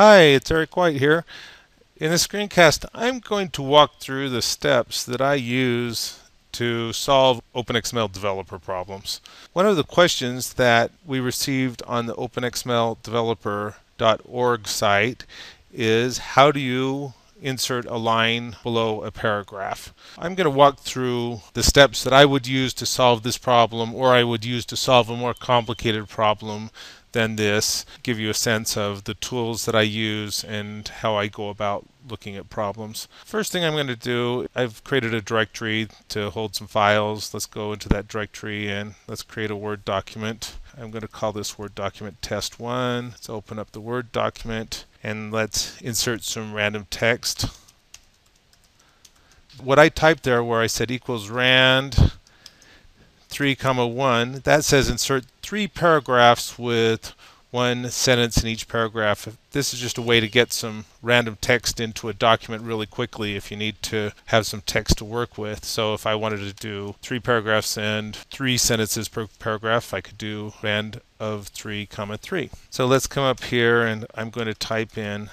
Hi, it's Eric White here. In this screencast, I'm going to walk through the steps that I use to solve OpenXML developer problems. One of the questions that we received on the openxmldeveloper.org site is how do you insert a line below a paragraph. I'm going to walk through the steps that I would use to solve this problem or I would use to solve a more complicated problem than this, give you a sense of the tools that I use and how I go about looking at problems. First thing I'm going to do, I've created a directory to hold some files. Let's go into that directory and let's create a Word document. I'm going to call this Word document test1. Let's open up the Word document and let's insert some random text. What I typed there where I said equals rand 3 comma 1 that says insert three paragraphs with one sentence in each paragraph. This is just a way to get some random text into a document really quickly if you need to have some text to work with. So if I wanted to do three paragraphs and three sentences per paragraph, I could do rand of 3 comma 3. So let's come up here and I'm going to type in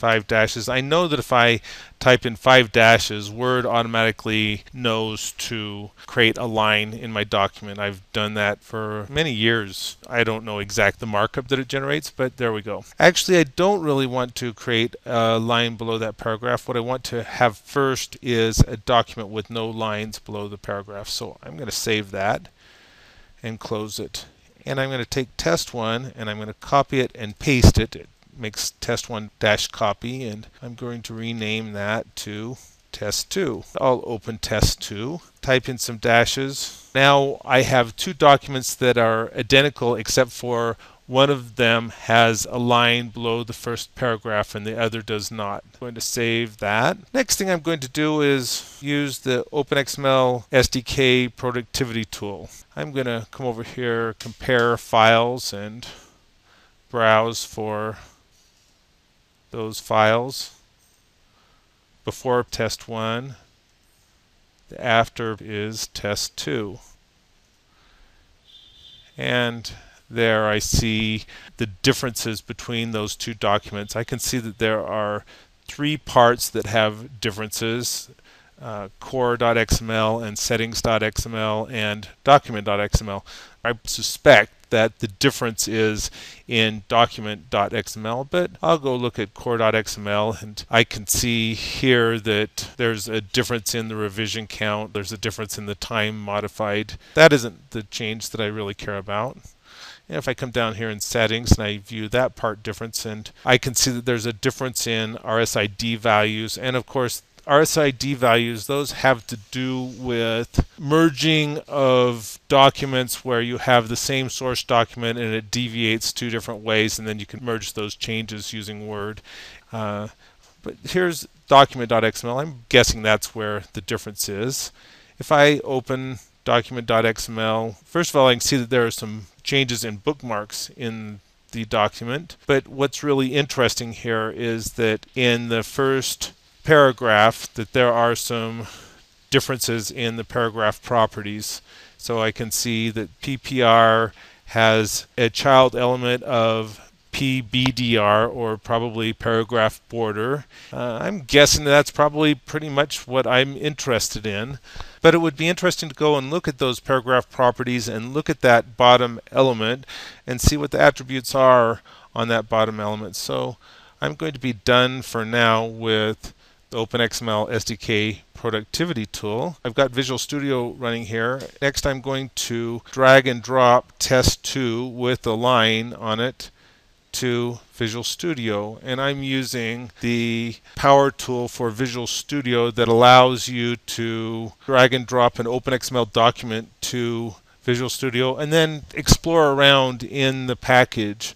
five dashes. I know that if I type in five dashes, Word automatically knows to create a line in my document. I've done that for many years. I don't know exact the markup that it generates, but there we go. Actually, I don't really want to create a line below that paragraph. What I want to have first is a document with no lines below the paragraph. So I'm going to save that and close it. And I'm going to take test one and I'm going to copy it and paste it makes test1 dash copy and I'm going to rename that to test2. I'll open test2, type in some dashes. Now I have two documents that are identical except for one of them has a line below the first paragraph and the other does not. I'm going to save that. Next thing I'm going to do is use the OpenXML SDK productivity tool. I'm going to come over here, compare files and browse for those files before test 1 the after is test 2 and there I see the differences between those two documents. I can see that there are three parts that have differences uh, core.xml and settings.xml and document.xml. I suspect that the difference is in document.xml, but I'll go look at core.xml and I can see here that there's a difference in the revision count, there's a difference in the time modified. That isn't the change that I really care about. And if I come down here in settings and I view that part difference and I can see that there's a difference in RSID values and of course RSID values, those have to do with merging of documents where you have the same source document and it deviates two different ways, and then you can merge those changes using Word. Uh, but here's document.xml. I'm guessing that's where the difference is. If I open document.xml, first of all, I can see that there are some changes in bookmarks in the document. But what's really interesting here is that in the first paragraph that there are some differences in the paragraph properties. So I can see that PPR has a child element of PBDR or probably paragraph border. Uh, I'm guessing that's probably pretty much what I'm interested in. But it would be interesting to go and look at those paragraph properties and look at that bottom element and see what the attributes are on that bottom element. So I'm going to be done for now with the OpenXML SDK productivity tool. I've got Visual Studio running here. Next I'm going to drag and drop test 2 with a line on it to Visual Studio and I'm using the power tool for Visual Studio that allows you to drag and drop an OpenXML document to Visual Studio and then explore around in the package.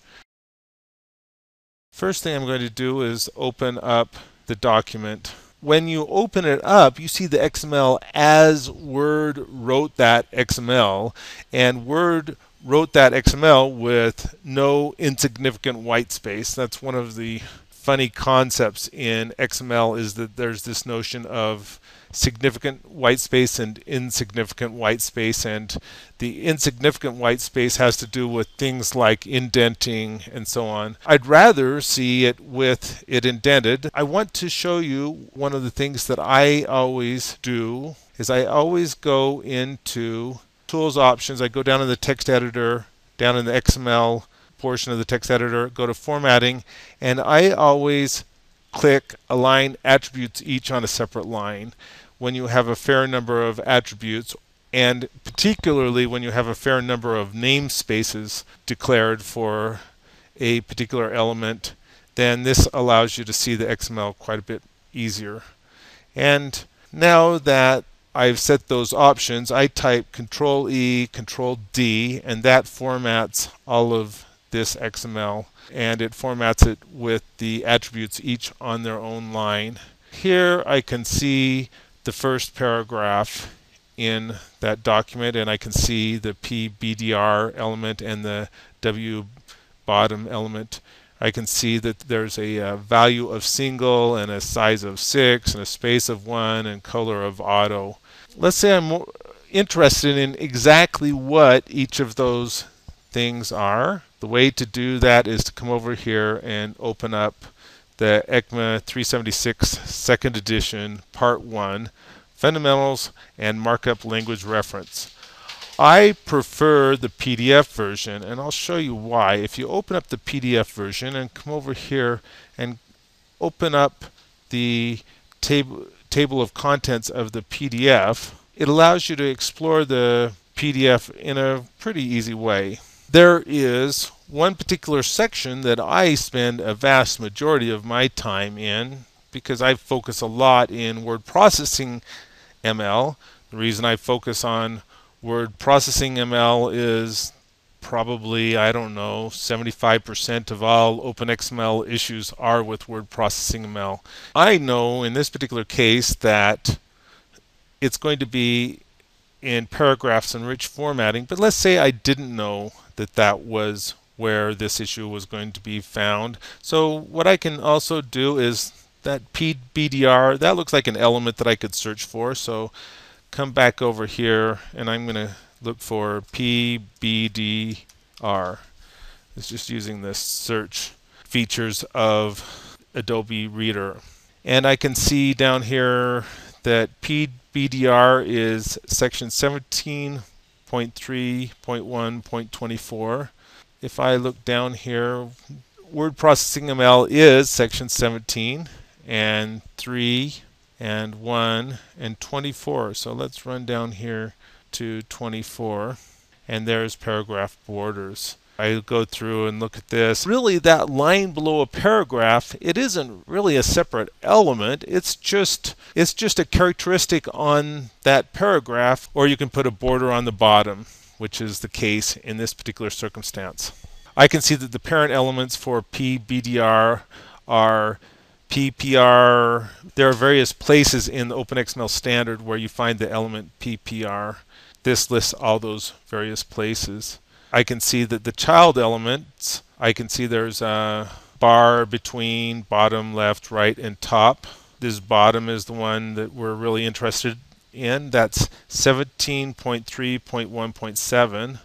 First thing I'm going to do is open up the document. When you open it up, you see the XML as Word wrote that XML, and Word wrote that XML with no insignificant white space. That's one of the funny concepts in XML is that there's this notion of significant white space and insignificant white space and the insignificant white space has to do with things like indenting and so on. I'd rather see it with it indented. I want to show you one of the things that I always do is I always go into tools options. I go down in the text editor, down in the XML portion of the text editor, go to formatting, and I always click align attributes each on a separate line when you have a fair number of attributes and particularly when you have a fair number of namespaces declared for a particular element then this allows you to see the XML quite a bit easier. And now that I've set those options, I type Control E, Control D, and that formats all of this XML and it formats it with the attributes each on their own line. Here I can see the first paragraph in that document and I can see the PBDR element and the W bottom element. I can see that there's a uh, value of single and a size of 6 and a space of 1 and color of auto. Let's say I'm interested in exactly what each of those things are. The way to do that is to come over here and open up the ECMA 376 second edition part 1 fundamentals and markup language reference. I prefer the PDF version and I'll show you why. If you open up the PDF version and come over here and open up the table table of contents of the PDF, it allows you to explore the PDF in a pretty easy way. There is one particular section that I spend a vast majority of my time in because I focus a lot in word processing ML. The reason I focus on WordprocessingML is probably, I don't know, 75% of all OpenXML issues are with WordprocessingML. I know in this particular case that it's going to be in paragraphs and rich formatting, but let's say I didn't know that that was where this issue was going to be found. So what I can also do is that PBDR, that looks like an element that I could search for. So come back over here and I'm going to look for PBDR. It's just using the search features of Adobe Reader. And I can see down here that PBDR is section 17.3.1.24 if I look down here, WordprocessingML is section 17 and 3 and 1 and 24. So let's run down here to 24 and there's paragraph borders. I go through and look at this. Really that line below a paragraph, it isn't really a separate element. It's just it's just a characteristic on that paragraph or you can put a border on the bottom which is the case in this particular circumstance. I can see that the parent elements for PBDR are PPR. There are various places in the OpenXML standard where you find the element PPR. This lists all those various places. I can see that the child elements, I can see there's a bar between bottom, left, right, and top. This bottom is the one that we're really interested in. That's 17.3.1.7.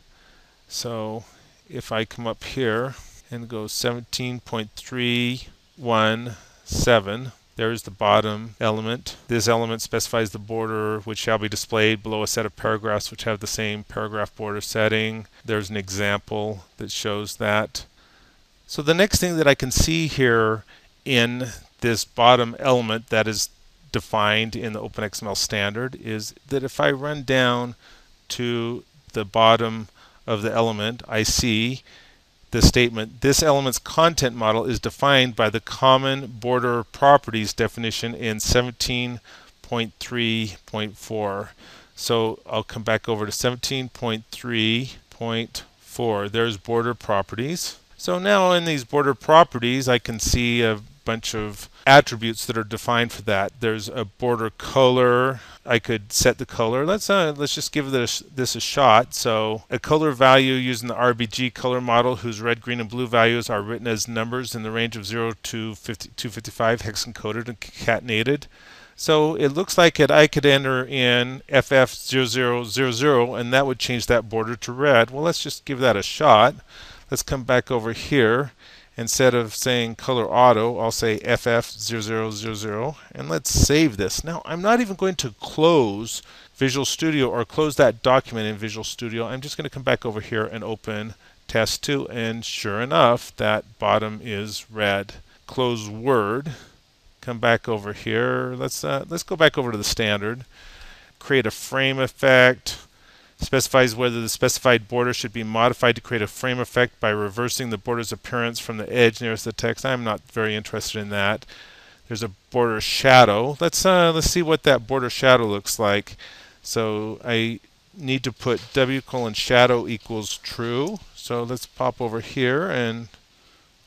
So if I come up here and go 17.317, there's the bottom element. This element specifies the border which shall be displayed below a set of paragraphs which have the same paragraph border setting. There's an example that shows that. So the next thing that I can see here in this bottom element that is defined in the OpenXML standard is that if I run down to the bottom of the element, I see the statement, this element's content model is defined by the common border properties definition in 17.3.4. So I'll come back over to 17.3.4. There's border properties. So now in these border properties, I can see a bunch of attributes that are defined for that. There's a border color. I could set the color. Let's uh, let's just give this this a shot. So a color value using the RBG color model, whose red, green, and blue values are written as numbers in the range of 0 to 50, 255 hex encoded and concatenated. So it looks like it, I could enter in FF0000 and that would change that border to red. Well, let's just give that a shot. Let's come back over here. Instead of saying color auto, I'll say FF0000 and let's save this. Now, I'm not even going to close Visual Studio or close that document in Visual Studio. I'm just going to come back over here and open test 2 and sure enough, that bottom is red. Close Word come back over here. Let's uh, let's go back over to the standard. Create a frame effect. Specifies whether the specified border should be modified to create a frame effect by reversing the border's appearance from the edge nearest the text. I'm not very interested in that. There's a border shadow. Let's uh, let's see what that border shadow looks like. So I need to put w colon shadow equals true. So let's pop over here and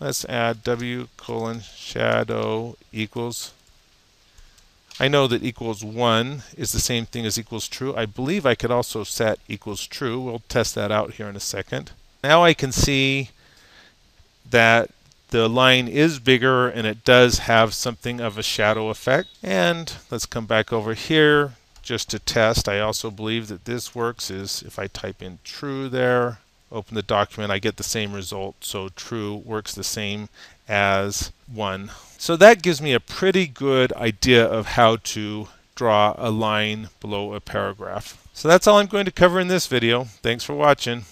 Let's add w colon shadow equals. I know that equals 1 is the same thing as equals true. I believe I could also set equals true. We'll test that out here in a second. Now I can see that the line is bigger and it does have something of a shadow effect. And let's come back over here just to test. I also believe that this works is if I type in true there, open the document, I get the same result. So true works the same as 1. So that gives me a pretty good idea of how to draw a line below a paragraph. So that's all I'm going to cover in this video. Thanks for watching.